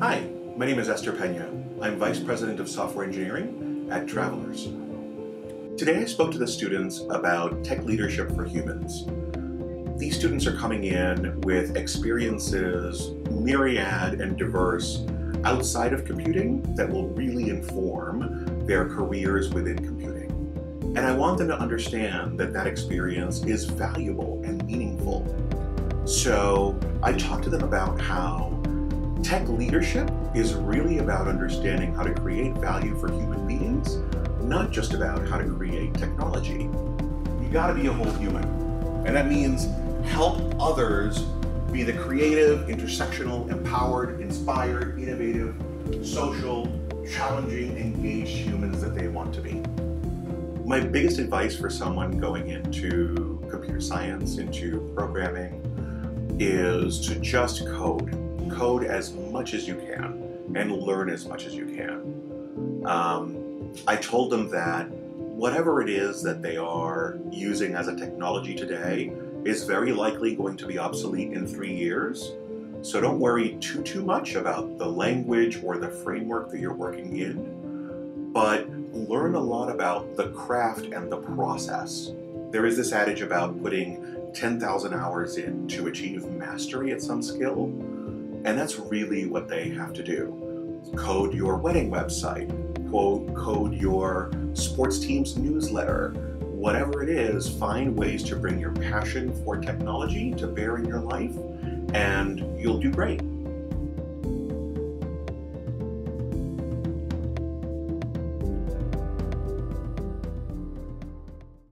Hi, my name is Ester Peña. I'm Vice President of Software Engineering at Travelers. Today I spoke to the students about tech leadership for humans. These students are coming in with experiences myriad and diverse outside of computing that will really inform their careers within computing. And I want them to understand that that experience is valuable and meaningful. So I talked to them about how tech leadership is really about understanding how to create value for human beings, not just about how to create technology. You gotta be a whole human. And that means help others be the creative, intersectional, empowered, inspired, innovative, social, challenging, engaged humans that they want to be. My biggest advice for someone going into computer science, into programming, is to just code. Code as much as you can and learn as much as you can. Um, I told them that whatever it is that they are using as a technology today is very likely going to be obsolete in three years. So don't worry too, too much about the language or the framework that you're working in, but learn a lot about the craft and the process. There is this adage about putting 10,000 hours in to achieve mastery at some skill, and that's really what they have to do. Code your wedding website, quote, code your sports team's newsletter, whatever it is, find ways to bring your passion for technology to bear in your life, and you'll do great.